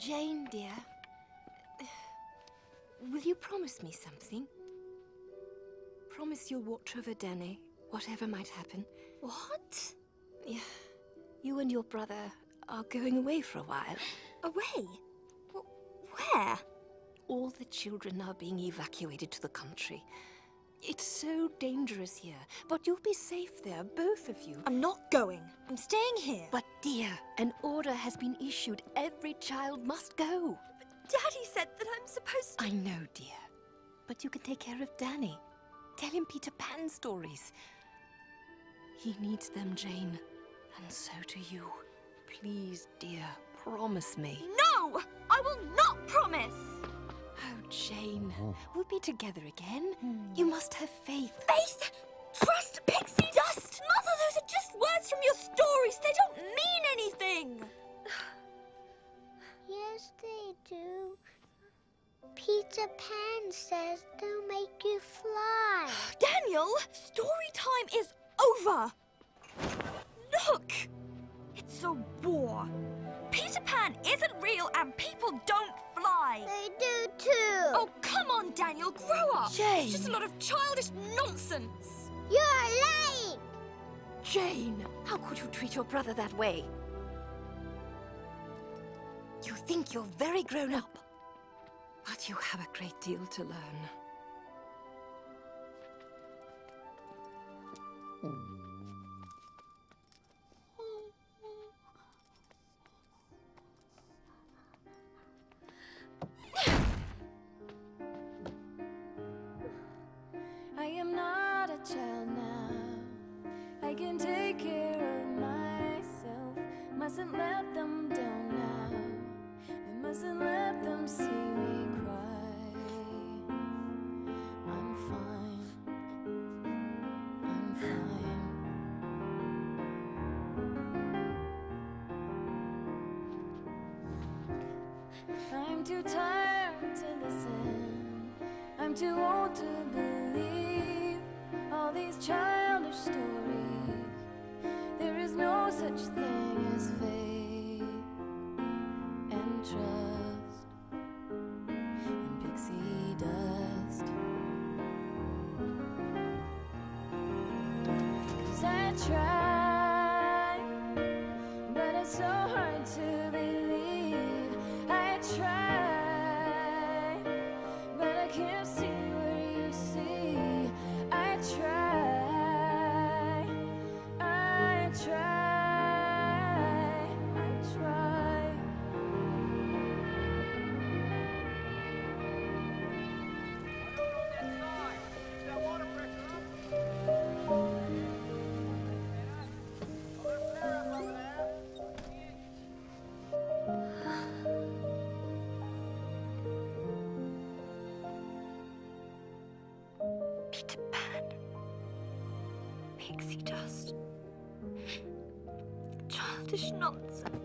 Jane, dear. Will you promise me something? Promise you'll watch over Danny, whatever might happen. What? Yeah. You and your brother are going away for a while. Away? W where? All the children are being evacuated to the country. It's so dangerous here, but you'll be safe there, both of you. I'm not going. I'm staying here. But dear, an order has been issued. Every child must go. But Daddy said that I'm supposed to... I know, dear. But you can take care of Danny. Tell him Peter Pan stories. He needs them, Jane. And so do you. Please, dear, promise me. No! I will not promise! Oh, Jane, oh. we'll be together again. Hmm. You must have faith. Faith! Trust pixie dust! Mother, those are just words from your stories. They don't mean anything. Yes, they do. Peter Pan says they'll make you fly. Daniel, story time is over. Look! It's a war. Peter Pan isn't real and people don't fly. They do too. Oh, come on, Daniel, grow up. Jane. It's just a lot of childish nonsense. You're lying. Jane, how could you treat your brother that way? You think you're very grown up, but you have a great deal to learn. Child now. I can take care of myself. Mustn't let them down now. And mustn't let them see me cry. I'm fine. I'm fine. I'm too tired to listen. I'm too old to believe childish stories. There is no such thing as faith and trust and pixie dust. Cause I try, Peter Pan. Pixie dust. Childish nonsense.